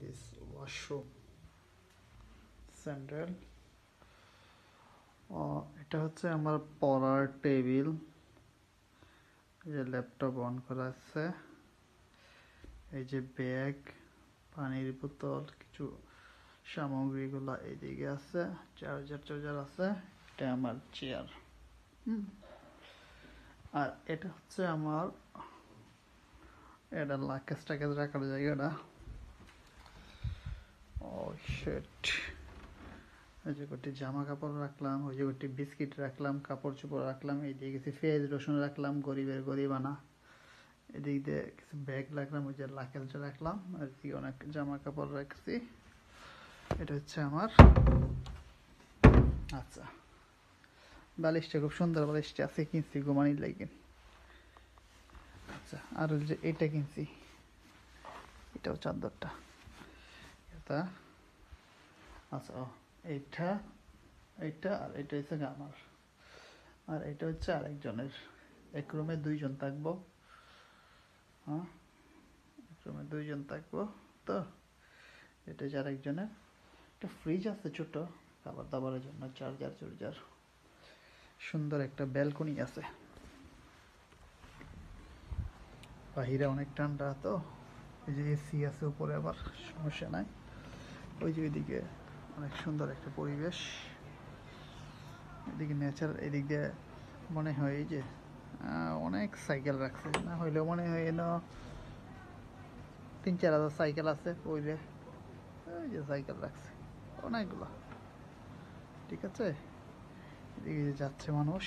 this washroom sandal এটা হচ্ছে আমার পড়ার টেবিল যে ল্যাপটপ অন করা আছে, এই যে ব্যাগ, পানির বোতল, কিছু সামগ্রীগুলো এইদিকে আছে, চার্জার চার্জার আছে, এটা আমার চেয়ার। হুম। আর এটা হচ্ছে আমার, এটা লাকেজ টাকেজ রাখার জায়গাটা। শিট ওই যে কটি জামা কাপড় রাখলাম, ওই যে কটি বিস্কিট রাখলাম, কাপড় চোপড় রাখলাম, এই দিকে কিছু পেঁয়াজ রসুন রাখলাম, গরিবের গরিবানা। এদিক দিয়ে কিছু ব্যাগ রাখলাম, ওই যে লাকেজটা রাখলাম, আর এদিকে অনেক জামা কাপড় রাখছি। এটা হচ্ছে আমার। আচ্ছা। বালিশটা খুব সুন্দর বালিশটা আছে, কিনছি ঘুমানির লাগে। আচ্ছা আর যে এটা কিনছি। এটাও চাদরটা। এটা আচ্ছা ও, এইটা এইটা আর এটা হচ্ছে আমার আর এটা হচ্ছে আরেকজনের। এক রুমে দুইজন থাকব। হ্যাঁ এক রুমে দুইজন থাকব। তো, এটা হচ্ছে আরেকজনের। একটা ফ্রিজ আছে ছোট খাবার দাবারের জন্য চার্জার চার্জার। সুন্দর একটা ব্যালকনি আছে। বাহিরে অনেক ঠান্ডা তো, এই যে এসি আছে উপরে আবার, সমস্যা নাই। ওই যে ওইদিকে অনেক সুন্দর একটা পরিবেশ। এদিকে নেচার এদিক দিয়ে মনে হয় এই যে অনেক সাইকেল রাখছে। না হইলেও মনে হয় এন তিন চার হাজার সাইকেল আছে ওইলে ওই যে সাইকেল রাখছে, অনেকগুলো। ঠিক আছে? এদিকে যাচ্ছে মানুষ।